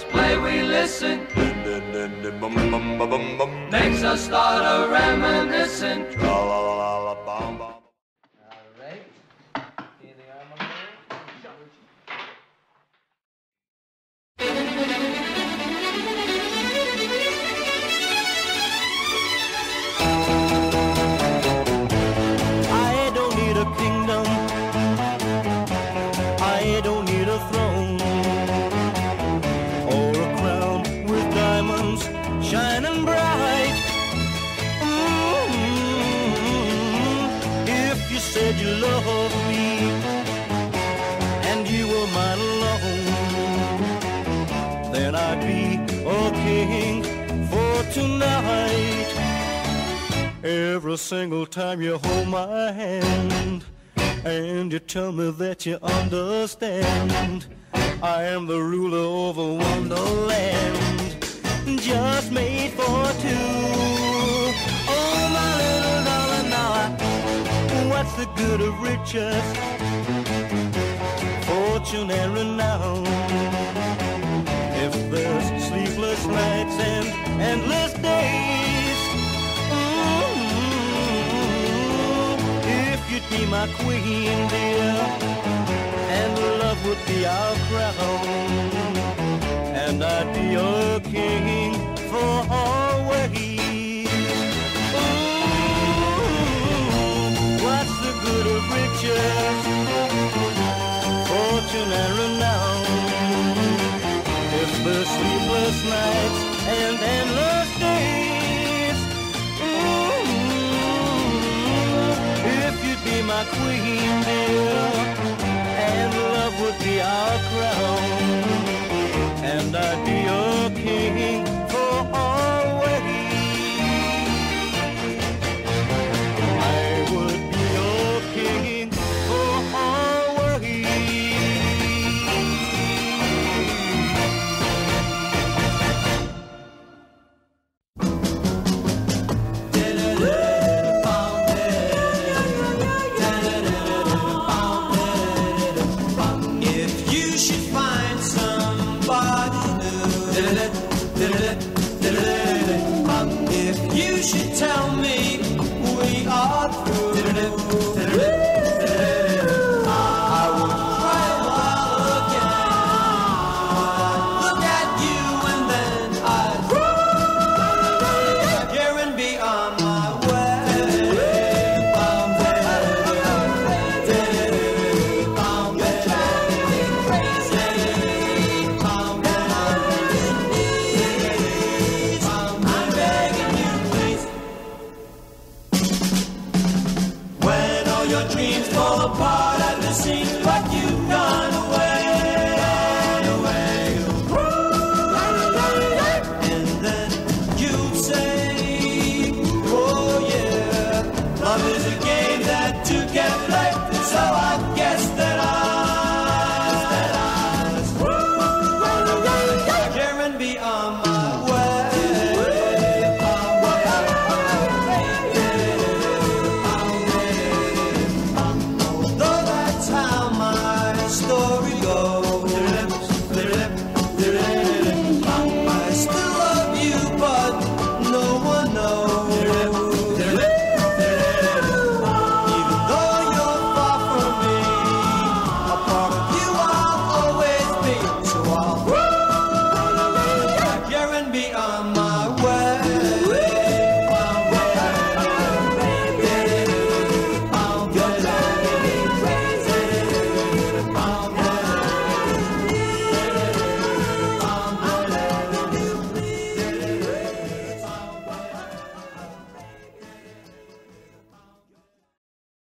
melodies play, we listen. Makes us start a reminiscing. Time you hold my hand and you tell me that you understand, I am the ruler over Wonderland, just made for two. Oh, my little darling, now what's the good of riches, fortune and renown? If there's sleepless nights and endless days. Be my queen, dear, and love would be our crown, and I'd be your king for always. Ooh, what's the good of riches, fortune and renown? If the sleepless nights and endless you'd queen, dear, and love would be our crown,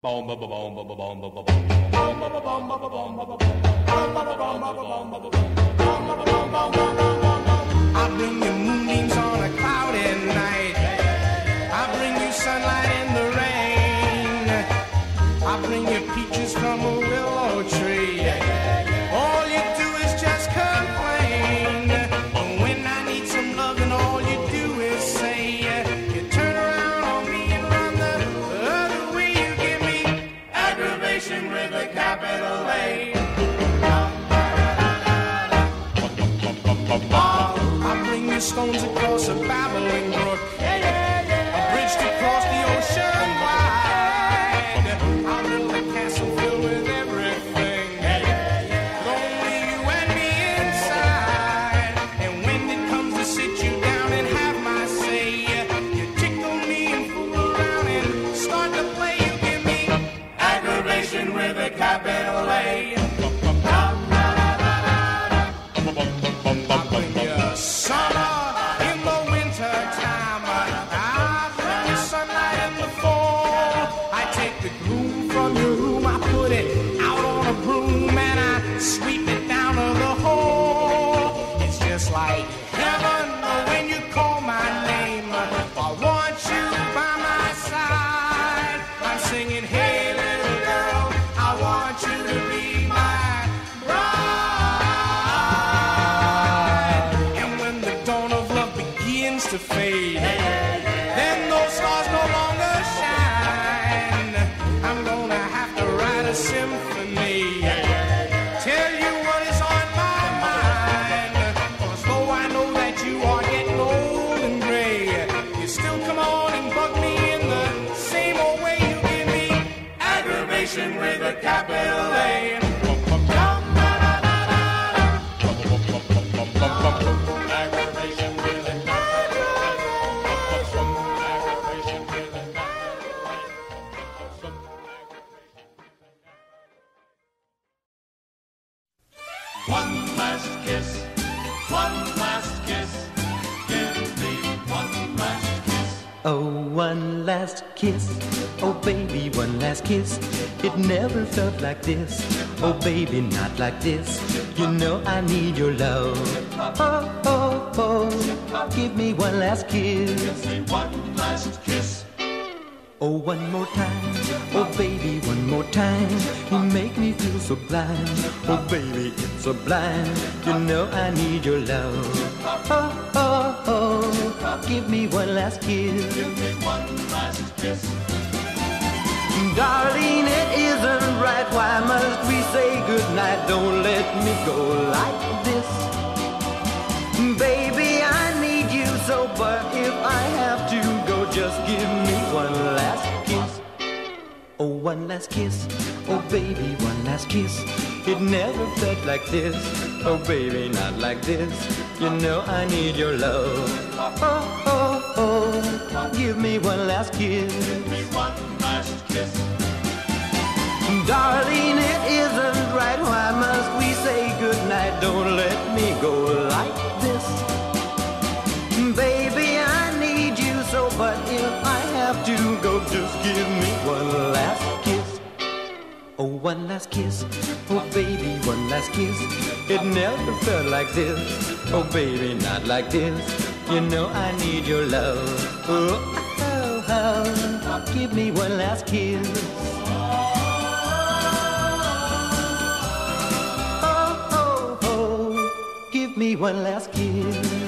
I bring you moonbeams on a cloudy night. I bring you sunlight in the rain. I bring you peaches from a willow like one last kiss. Give me one last kiss. Oh, one last kiss. Oh, baby, one last kiss. It never felt like this. Oh, baby, not like this. You know I need your love. Oh, oh, oh. Give me one last kiss. One last kiss. Oh, one more time. Oh, baby, one more time. You make me feel so blind. Oh, baby, it's so blind. You know I need your love. Oh, oh, oh. Give me one last kiss. Give me One last kiss. Darling, it isn't right. Why must we say goodnight? Don't let me go like this. Baby, one last kiss. Oh, baby, one last kiss. It never felt like this. Oh, baby, not like this. You know I need your love. Oh, oh, oh. Give me one last kiss. Give me One last kiss. Darling, it isn't right. Why must we say goodnight? Don't let me go like this. Baby, I need you so, but if just give me one last kiss. Oh, one last kiss. Oh, baby, one last kiss. It never felt like this. Oh, baby, not like this. You know I need your love. Oh, oh, oh. Give me one last kiss. Oh, oh, oh, give me one last kiss.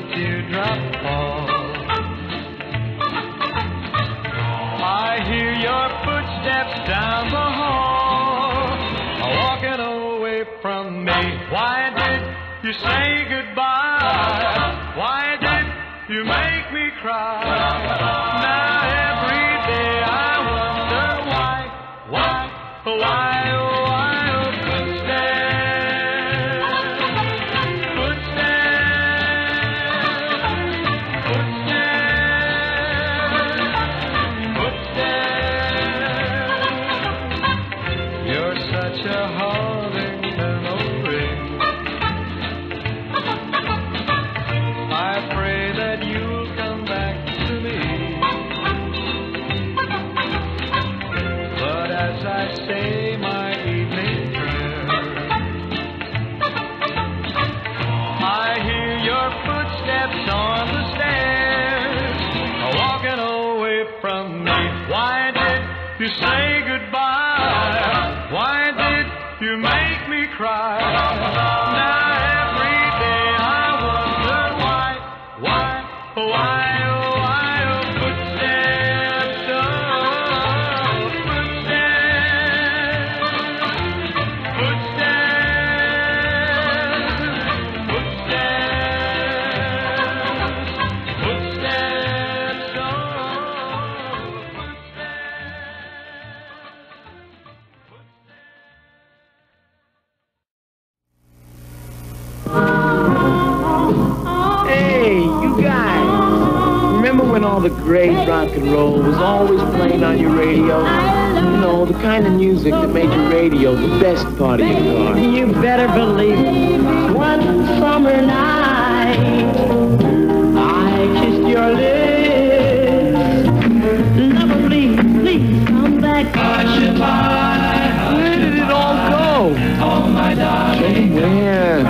teardrop fall. You say goodbye? Best part of your car. You better believe it. One summer night, I kissed your lips. Lover, please, please come back. Where did it all go? Oh, my darling. Where?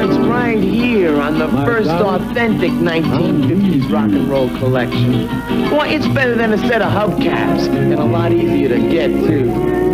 It's right here on the first authentic 1950s rock and roll collection. Boy, it's better than a set of hubcaps and a lot easier to get to.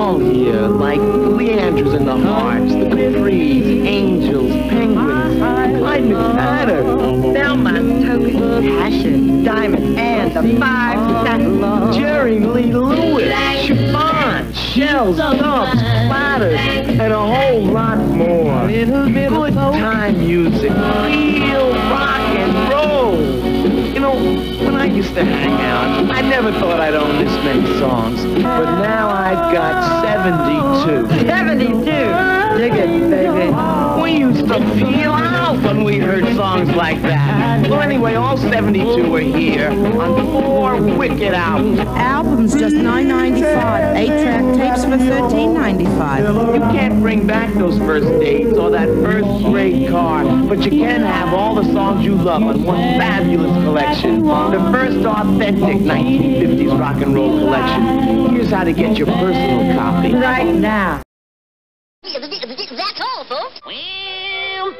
All here, like the Lee Andrews and the Hearts, the Capri's, Angels, Penguins, Clyde McPhatter, Thelma, Token, Passion, Diamond, and the Five Seconds, Jerry Lee Lewis, Chiffon, Shells, Dubs, Platters, and a whole lot more. Good time music, real rock used to hang out, I never thought I'd own this many songs. But now I've got 72. 72. Dig it, baby. We used to feel songs like that. Well, anyway, all 72 are here on four wicked albums. Albums just nine ninety five. Eight track tapes for thirteen ninety five. You can't bring back those first dates or that first grade car, but you can have all the songs you love on one fabulous collection. The first authentic 1950s rock and roll collection. Here's how to get your personal copy. Right now. That's all, folks. Well,